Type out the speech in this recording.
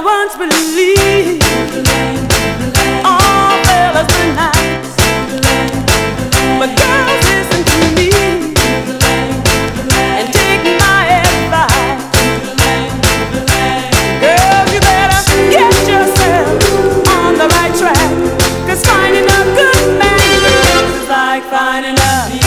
I once believed. All fellas were nice, but girls listen to me and take my advice. Girls, you better get yourself on the right track, 'cause finding a good man is like finding a